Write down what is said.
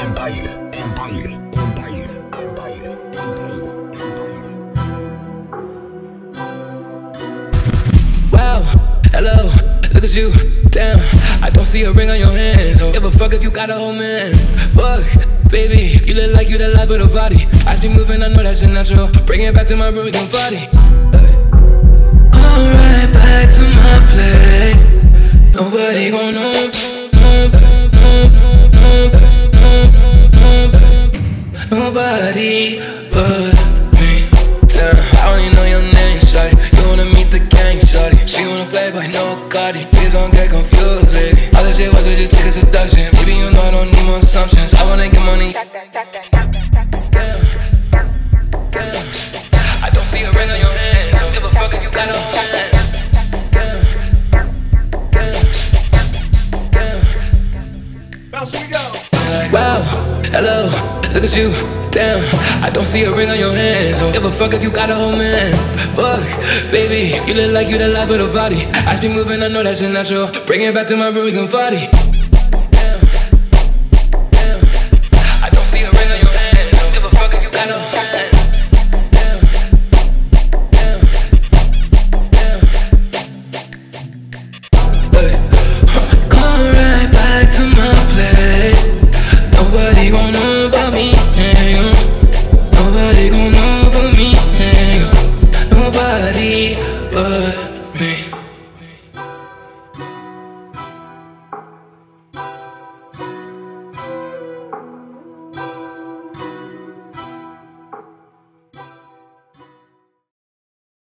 Empire, Empire, Empire, Empire, Empire, Empire. Wow, hello, look at you, damn. I don't see a ring on your hand. So give a fuck if you got a whole man. Fuck, baby, you look like you the life of the body. I be moving, I know that's your natural. Bring it back to my room, we can party. Come right back to my place. Nobody gon' know. Nobody but me. Damn, I don't even know your name, shawty. You wanna meet the gang, shawty. She wanna play, but no Cardi. Please don't get confused, baby. All that shit was just like a seduction. Baby, you know I don't need more assumptions. I wanna get money. Damn, damn. I don't see a ring on your hand. Don't give a fuck if you got a hand. Damn, damn, damn. Bounce, we go. Wow, hello, look at you, damn. I don't see a ring on your hand. So give a fuck if you got a whole man. Fuck, baby, you look like you the life of the body. I be moving, I know that's your natural. Bring it back to my room, we can party. A a a. Come right back to my place. Nobody gon' they gon' know but me, nobody but me.